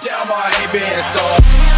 Down my ain't been so